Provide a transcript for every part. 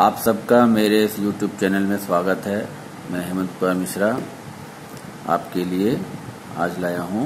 आप सबका मेरे इस YouTube चैनल में स्वागत है। मैं हेमंत कुमार मिश्रा आपके लिए आज लाया हूँ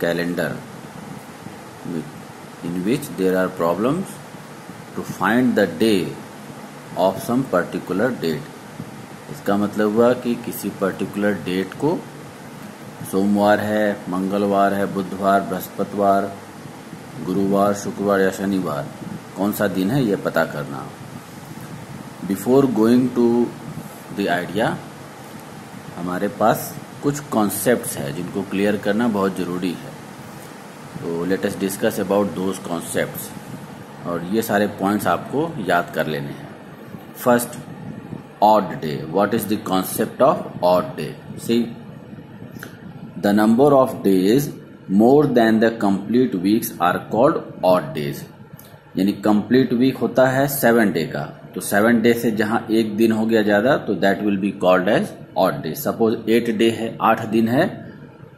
calendar in which there are problems to find the day of some particular date इसका मतलब हुआ कि किसी पर्टिकुलर डेट को सोमवार है, मंगलवार है, बुधवार, बृहस्पतिवार, गुरुवार, शुक्रवार या शनिवार। कौन सा दिन है, ये पता करना। Before going to the idea, हमारे पास कुछ कॉन्सेप्ट्स है जिनको क्लियर करना बहुत ज़रूरी है। तो let's discuss about those concepts और ये सारे पॉइंट्स आपको याद कर लेने हैं। First odd day what is the concept of odd day see the number of days more than the complete weeks are called odd days यानी कंप्लीट वीक होता है सेवन डे का। तो सेवन डे से जहाँ एक दिन हो गया ज़्यादा तो that will be called as odd day suppose eight day है, आठ दिन है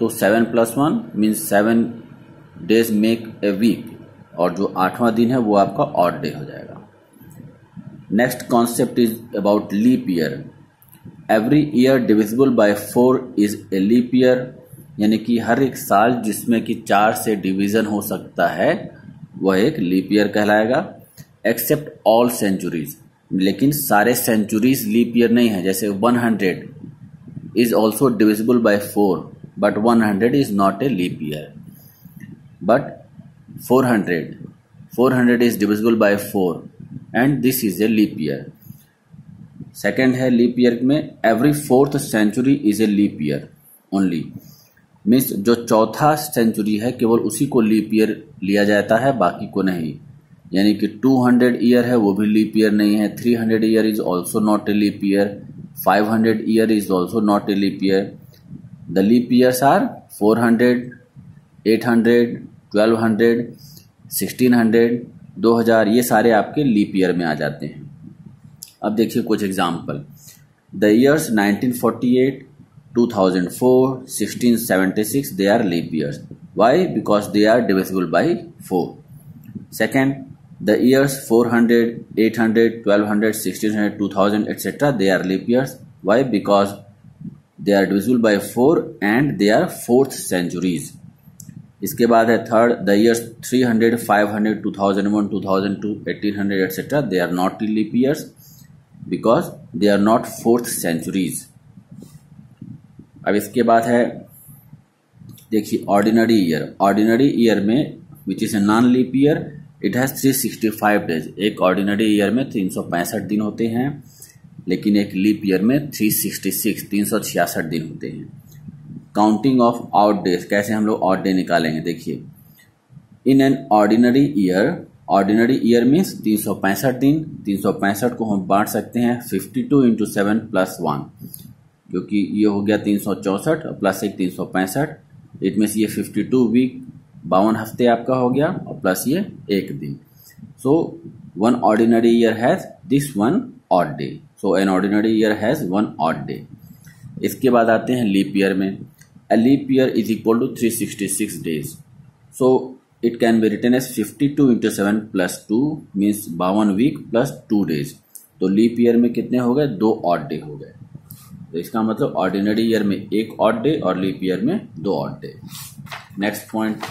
तो seven plus one means seven days make a week और जो आठवां दिन है, वो आपका ऑड डे हो जाएगा. Next concept is about leap year every year divisible by four is a leap year यानी कि हर एक साल जिसमें कि चार से डिवीज़न हो सकता है, वह एक लीप ईयर कहलाएगा. एक्सेप्ट ऑल सेंचुरीज लेकिन सारे सेंचुरीज लीप ईयर नहीं है। जैसे 100 is also divisible by four but 100 is not a leap year but 400 400 is divisible by four and this is a leap year second है leap year में every fourth century is a leap year only means जो चौथा century है, केवल उसी को leap year लिया जाता है, बाकी को नहीं। यानी कि 200 ईयर है वो भी लीप ईयर नहीं है 300 year is also not a leap year 500 year is also not a leap year the leap years are 400 800 1200 1600 2000 ये सारे आपके लीप ईयर में आ जाते हैं अब देखिए कुछ example the years 1948 2004, 1676, they are leap years. Why? Because they are divisible by 4. Second, the years 400, 800, 1200, 1600, 2000, etc. They are leap years. Why? Because they are divisible by 4 and they are fourth centuries. इसके बाद है third the years 300, 500, 2001, 2002, 1800 etc. They are not leap years because they are not fourth centuries. अब इसके बाद है देखिए ordinary year ordinary year में which is a non leap year it has 365 days एक ऑर्डिनरी ईयर में तीन सौ पैंसठ दिन होते हैं, लेकिन एक लीप ईयर में 366 366 दिन होते हैं। काउंटिंग ऑफ़ आउट डेज़ कैसे हम लोग आउट डे निकालेंगे? देखिए in an ordinary year ordinary year means तीन सौ पैंसठ दिन, तीन सौ पैंसठ को हम बांट सकते हैं 52 two into seven plus one क्योंकि ये हो गया तीन सौ चौंसठ प्लस एक तीन सौ पैंसठ। इट मीन्स ये फिफ्टी टू वीक बावन हफ़्ते आपका हो गया और प्लस ये एक दिन। So one ordinary year has this one odd day so an ordinary year has one odd day इसके बाद आते हैं लीप ईयर में। A leap year is equal to three sixty six days so it can be written as fifty two into seven plus two means बावन week plus two days तो leap year में कितने हो गए? दो odd day हो गए। तो इसका मतलब ऑर्डिनरी ईयर में एक ऑड डे और लीप ईयर में दो ऑड डे नेक्स्ट पॉइंट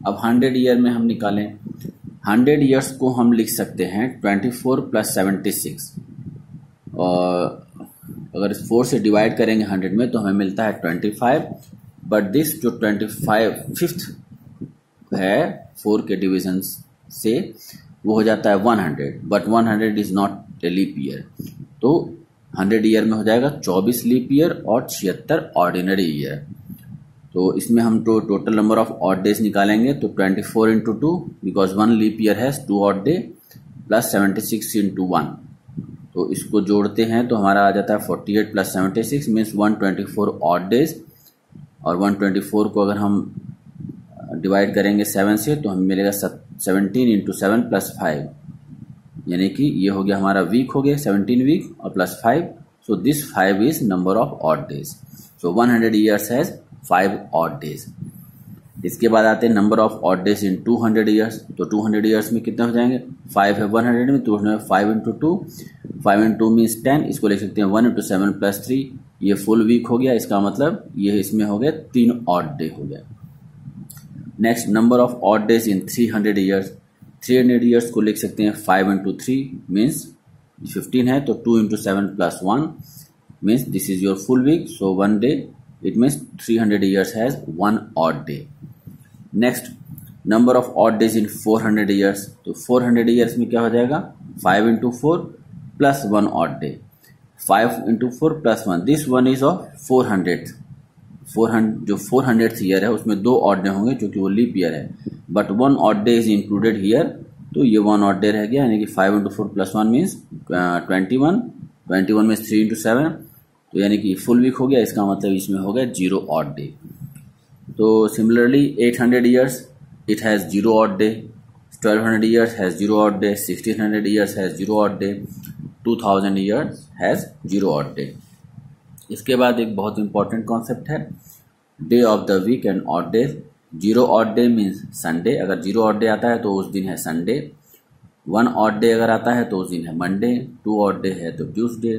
अब हंड्रेड ईयर में हम निकालें। हंड्रेड ईयर्स को हम लिख सकते हैं twenty four plus seventy six और अगर इस फोर से डिवाइड करेंगे हंड्रेड में तो हमें मिलता है ट्वेंटी फाइव बट दिस जो ट्वेंटी फाइव फिफ्थ है फोर के डिविजन से, वो हो जाता है one hundred but one hundred is not a leap year तो हंड्रेड ईयर में हो जाएगा, चौबीस लीप ईयर और छिहत्तर ऑर्डिनरी ईयर। तो इसमें हम तो total number of odd days निकालेंगे तो twenty four into two because one leap year है two odd day plus seventy six into one तो इसको जोड़ते हैं तो हमारा आ जाता है forty eight plus seventy six means one twenty four odd days और वन ट्वेंटी फोर को अगर हम डिवाइड करेंगे सेवन से तो हमें मिलेगा seventeen into seven plus five यानी कि ये हो गया हमारा वीक हो गया सेवनटीन वीक और plus five so this five is number of odd days so one hundred years has five odd days इसके बाद आते हैं number of odd days in two hundred years तो टू हंड्रेड ईयर्स में कितने हो जाएँगे? फाइव है वन हंड्रेड में तो उसमें five into two five into two means ten इसको लिख सकते हैं one into seven plus three ये फुल वीक हो गया. इसका मतलब ये इसमें हो गया तीन ऑड डे हो गया. Next number of odd days in three hundred years three hundred years को लिख सकते हैं five into three means fifteen है तो two into seven plus one means this is your full week so one day it means three hundred years has one odd day next number of odd days in four hundred years तो four hundred years में क्या हो जाएगा? Five into four plus one odd day five into four plus one this one is of four hundred four जो four hundred year है, उसमें दो odd day होंगे, जो कि वो लीप ईयर है। But one odd day is included here तो ये वन ऑड डे रह गया, यानी कि five into four plus one means twenty one twenty one means three into seven तो यानी कि फुल वीक हो गया, इसका मतलब इसमें हो गया ज़ीरो ऑड डे तो similarly eight hundred years it has zero odd day twelve hundred years has zero odd day sixteen hundred years has zero odd day two thousand years has zero odd day इसके बाद एक बहुत important concept है day of the week and odd day zero odd day means Sunday अगर zero odd day आता है तो उस दिन है संडे वन ऑड डे अगर आता है तो उस दिन है मंडे टू ऑड डे है तो ट्यूसडे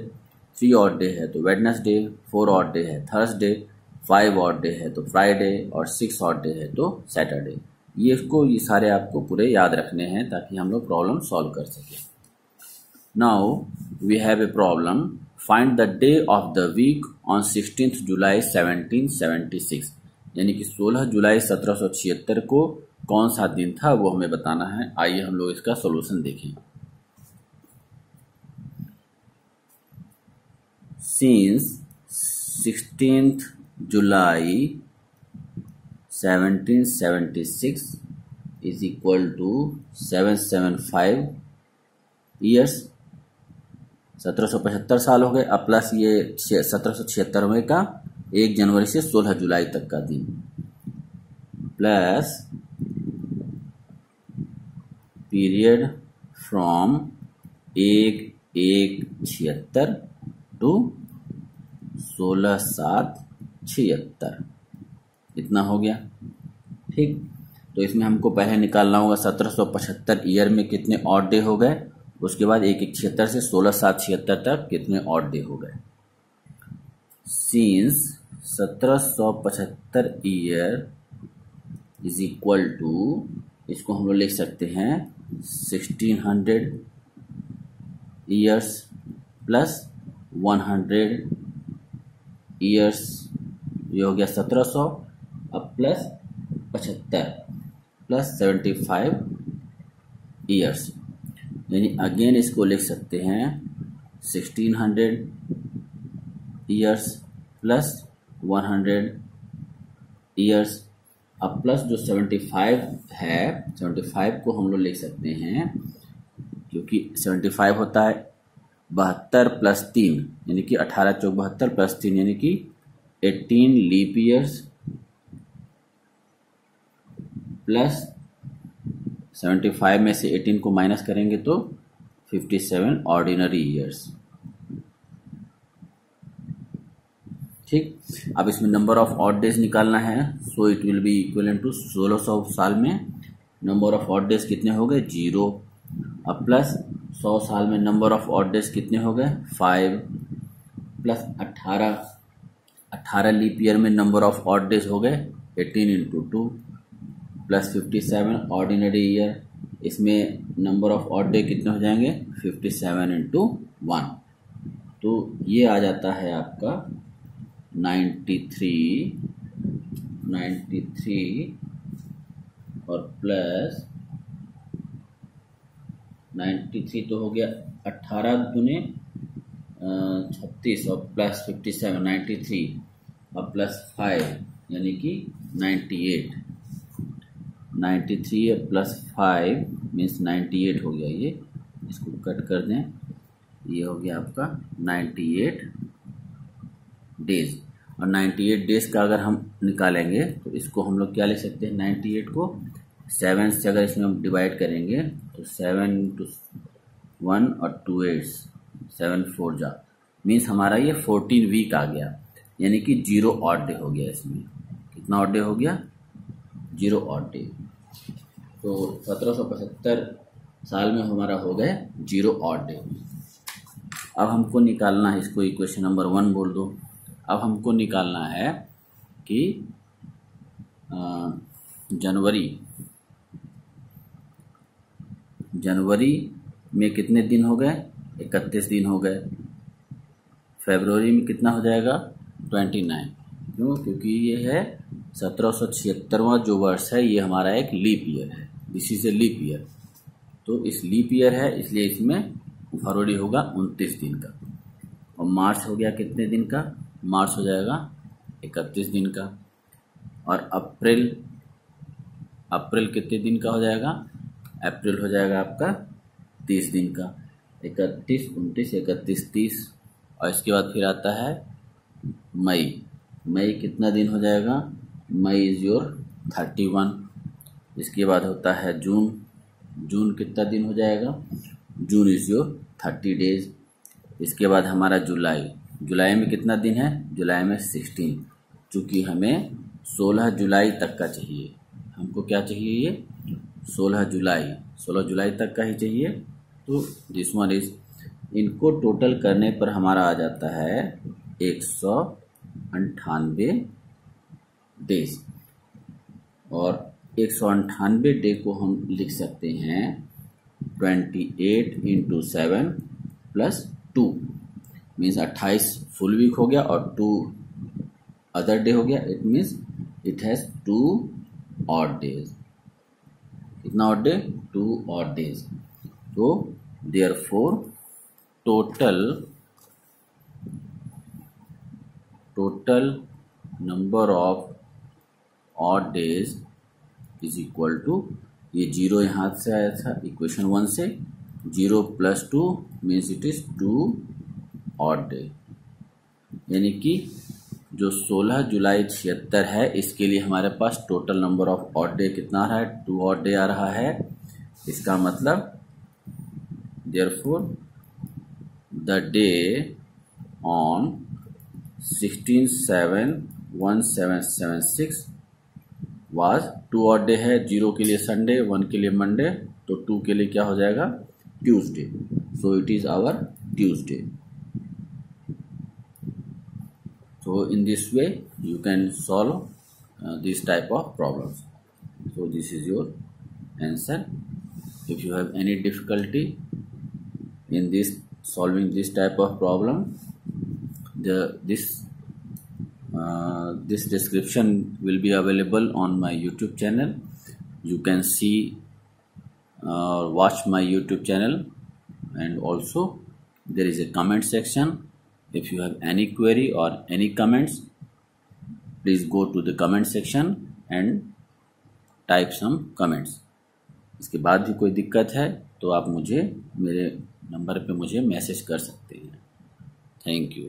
थ्री ऑड डे है तो वेडनेसडे फोर ऑड डे है थर्सडे फाइव ऑड डे है तो फ्राइडे और सिक्स ऑड डे है तो सैटरडे ये इसको, ये सारे आपको पूरे याद रखने हैं ताकि हम लोग प्रॉब्लम सॉल्व कर सकें। Now we have a problem find the day of the week on sixteen July 1776 यानी कि 16 जुलाई 1776 को कौन सा दिन था, वो हमें बताना है। आइए हम लोग इसका सोल्यूशन देखें। Since sixteen July 1776 is equal to 775 years 1775 साल हो गए, अब प्लस ये सत्रह का, एक जनवरी से 16 जुलाई तक का दिन। प्लस पीरियड फ्रॉम एक एक छिहत्तर टू सोलह सात छिहत्तर। इतना हो गया। ठीक? तो इसमें हमको पहले निकालना होगा 1775 ईयर में कितने और डे हो गए। उसके बाद एक एक छिहत्तर से सोलह सात छिहत्तर तक कितने ऑड डे हो गए? सीन्स सत्रह सौ पचहत्तर ईयर इज़ इक्वल टू इसको हम लोग लिख सकते हैं sixteen hundred years plus one hundred years ये हो गया सत्रह सौ, अब प्लस पचहत्तर प्लस सेवेंटी फाइव ईयर्स यानी अगेन इसको लिख सकते हैं sixteen hundred years plus one hundred years अब प्लस जो सेवेंटी फाइव है सेवेंटी फाइव को हम लोग लिख सकते हैं क्योंकि सेवेंटी फाइव होता है, बहत्तर प्लस तीन, यानी कि अठारह चौक बहत्तर प्लस तीन, यानी कि eighteen leap years plus seventy five में से एटीन को माइनस करेंगे तो फिफ्टी सेवन ऑर्डिनरी ईयर्स ठीक? अब इसमें नंबर ऑफ़ ऑड डेज़ निकालना है so it will be equal to सोलह सौ साल में नंबर ऑफ़ ऑड डेज़ कितने हो गए? ज़ीरो। अब प्लस सौ साल में नंबर ऑफ़ ऑड डेज़ कितने हो गए? फाइव। प्लस अट्ठारह अट्ठारह लीप ईयर में नंबर ऑफ़ ऑड डेज़ हो गए, eighteen into two plus fifty seven ordinary year इसमें नंबर ऑफ़ ऑड डे कितने हो जाएँगे? फिफ्टी सेवन इंटू वन तो ये आ जाता है आपका नाइन्टी थ्री नाइन्टी थ्री और प्लस नाइन्टी थ्री तो हो गया अट्ठारह दुने छत्तीस और plus fifty seven ninety three और प्लस फाइव यानी कि ninety eight ninety three plus five means ninety eight हो गया ये। इसको कट कर दें। ये हो गया आपका नाइन्टी एट डेज़ और नाइन्टी एट डेज़ का अगर हम निकालेंगे तो इसको हम लोग क्या ले सकते हैं? नाइन्टी एट को सेवन से अगर इसमें हम डिवाइड करेंगे तो सेवन टू वन और टू एट्स सेवन फोर जा। मीन्स हमारा ये फोर्टीन वीक आ गया। यानी कि ज़ीरो ऑड डे हो गया इसमें। कितना ऑड डे हो गया? ज़ीरो ऑड डे तो सत्रह साल में हमारा हो गया ज़ीरो ऑड डे अब हमको निकालना है, इसको इक्वेशन नंबर वन बोल दो। अब हमको निकालना है कि जनवरी जनवरी में कितने दिन हो गए? इकतीस दिन हो गए। फेबरवरी में कितना हो जाएगा? Twenty nine. क्यों? क्योंकि ये है सत्रह जो वर्ष है, ये हमारा एक लीप ईयर है। This is a leap year तो इस लीप ईयर है, इसलिए इसमें फरवरी होगा उनतीस दिन का। और मार्च हो गया कितने दिन का? मार्च हो जाएगा इकतीस दिन का। और अप्रैल अप्रैल कितने दिन का हो जाएगा? अप्रैल हो जाएगा आपका तीस दिन का। इकतीस, उनतीस, इकतीस, तीस। और इसके बाद फिर आता है मई। मई कितना दिन हो जाएगा? May is your thirty one. इसके बाद होता है जून। जून कितना दिन हो जाएगा? June is your thirty days. इसके बाद हमारा जुलाई। जुलाई में कितना दिन है? जुलाई में सिक्सटीन। चूँकि हमें सोलह जुलाई तक का चाहिए। हमको क्या चाहिए ये? सोलह जुलाई। सोलह जुलाई तक का ही चाहिए। तो दिस वन इज़ इनको टोटल करने पर हमारा आ जाता है एक सौ अंठानवे डेज़ और एक सौ अंठानवे डे को हम लिख सकते हैं twenty eight into seven plus two means अट्ठाईस फुल वीक हो गया और टू अदर डे हो गया. It means it has two odd days कितना odd day two odd days तो therefore total total number of odd days is equal to ये zero यहाँ से आया था इक्वेशन वन से zero plus two means it is two odd day यानी कि जो 16 जुलाई छिहत्तर है, इसके लिए हमारे पास total number of odd day कितना आ रहा है? टू ऑड डे आ रहा है। इसका मतलब therefore the day on sixteen seven one seven seven six was two odd day है ज़ीरो के लिए संडे वन के लिए मंडे तो टू के लिए क्या हो जाएगा Tuesday so it is our Tuesday in this way you can solve uh, this type of problems so this is your answer if you have any difficulty in this solving this type of problem the this uh, this description will be available on my youtube channel you can see uh, watch my youtube channel and also there is a comment section if you have any query or any comments please go to the comment section and type some comments इसके बाद भी कोई दिक्कत है तो आप मुझे मेरे नंबर पे मुझे मैसेज कर सकते हैं थैंक यू